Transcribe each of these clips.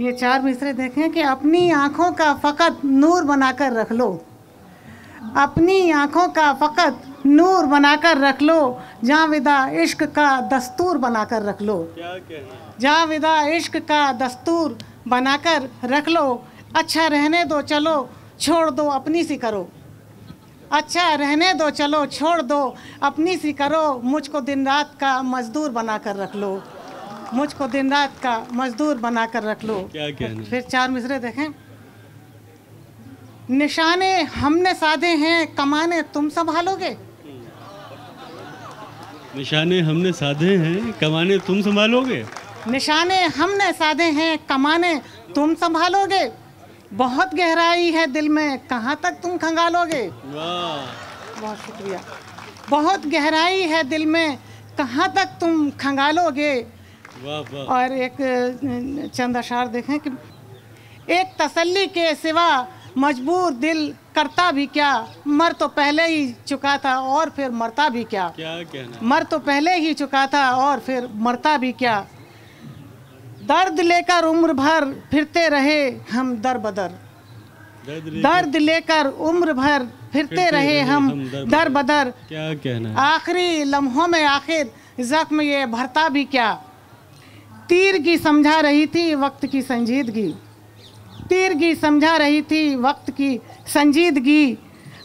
ये चार मिसरे देखें कि अपनी आँखों का फ़कत नूर बनाकर रख लो। अपनी आँखों का फ़कत नूर बनाकर रख लो। जाविदा इश्क का दस्तूर बनाकर रख लो। जाविदा इश्क का दस्तूर बनाकर रख लो। अच्छा रहने दो चलो छोड़ दो अपनी सी करो। अच्छा रहने दो चलो छोड़ दो अपनी सी करो। मुझको दिन रात का मजदूर बनाकर रख लो। मुझको दिन रात का मजदूर बनाकर रख लो। क्या कहना फिर चार मिसरे देखें। निशाने हमने साधे हैं कमाने तुम संभालोगे? निशाने हमने साधे हैं कमाने तुम संभालोगे? निशाने हमने साधे हैं कमाने तुम संभालोगे? बहुत गहराई है दिल में कहाँ तक तुम खंगालोगे? बहुत शुक्रिया। बहुत गहराई है दिल में कहाँ तक तुम खंगालोगे? वाह वाह। और एक चंद अशार देखें कि एक तसल्ली के सिवा मजबूर दिल करता भी क्या? मर तो पहले ही चुका था और फिर मरता भी क्या? क्या कहना मर तो पहले ही चुका था और फिर मरता भी क्या? दर्द लेकर उम्र भर फिरते रहे हम दर बदर। दर्द लेकर उम्र भर फिरते रहे हम दर बदर। क्या कहना आखिरी लम्हों में आखिर जख्म ये भरता भी क्या? तीर की समझा रही थी वक्त की संजीदगी। तीर की समझा रही थी वक्त की संजीदगी।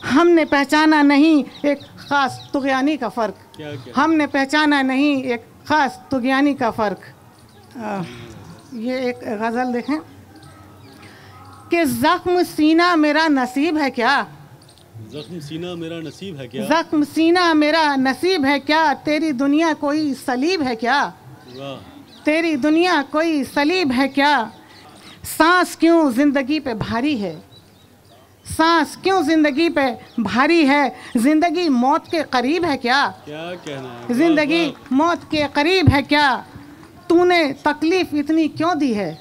हमने पहचाना नहीं एक ख़ास तुगयानी का फ़र्क। क्या क्या? हमने पहचाना नहीं एक ख़ास तुगयानी का फ़र्क। ये एक गज़ल देखें। कि ज़ख्म सीना मेरा नसीब है क्या? जख्म सीना मेरा नसीब है क्या? जख्म सीना मेरा नसीब है क्या? तेरी दुनिया कोई सलीब है क्या? वाह। तेरी दुनिया कोई सलीब है क्या? सांस क्यों ज़िंदगी पे भारी है? सांस क्यों ज़िंदगी पे भारी है? ज़िंदगी मौत के करीब है क्या? क्या कहना है? ज़िंदगी मौत के करीब है क्या? तूने तकलीफ़ इतनी क्यों दी है?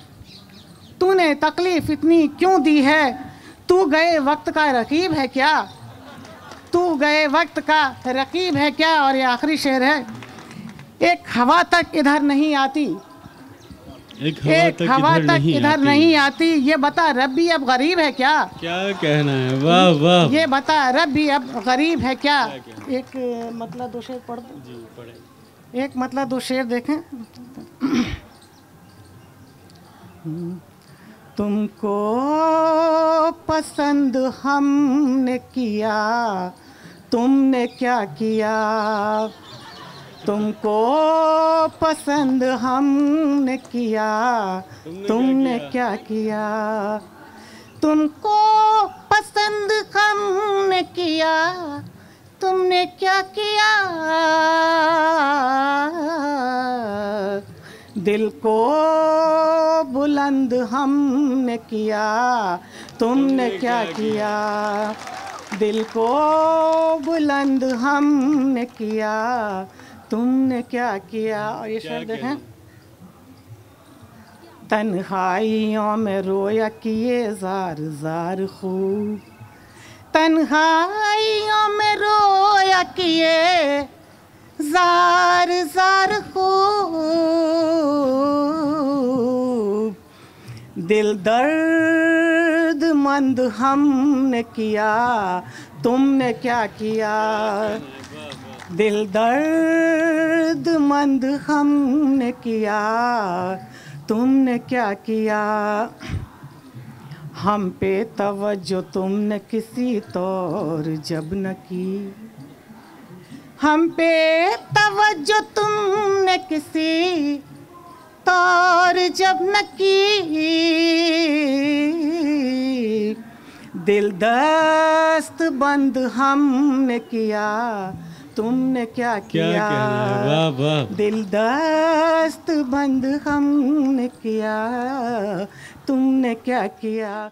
तूने तकलीफ़ इतनी क्यों दी है? तू गए वक्त का रकीब है क्या? तू गए वक्त का रकीब है क्या? और ये आखिरी शेर है। एक हवा तक इधर नहीं आती। एक हवा एक तक हवा इधर तक नहीं इधर आती। नहीं आती। ये बता रब भी अब गरीब है क्या? क्या कहना है? वाह वाह। ये बता रब भी अब गरीब है क्या? क्या, क्या? एक मतलब दो शेर पढ़ दो। जी पढ़े। एक मतलब दो शेर देखें। तुमको पसंद हमने किया तुमने क्या किया? तुमको पसंद हमने किया। तुमने क्या किया? तुमको पसंद हमने किया। तुमने क्या किया? दिल को बुलंद हमने किया। तुमने क्या? किया? दिल को बुलंद हमने किया। तुमने क्या किया? और ये कहना देखें। तन्हाइयों में रोया किए जार जार खूब। तन्हाइयों में रोया किए जार जार खूब। दिल दर्द मंद हमने किया तुमने क्या किया? दिल दर्द मंद हमने किया, तुमने क्या किया? हम पे तवज्जो तुमने किसी तौर जब न की। हम पे तवज्जो तुमने किसी तौर जब न की। दिल दस्त बंद हमने किया तुमने क्या क्या किया? वाह। दिल दस्त बंद हमने किया। तुमने क्या किया?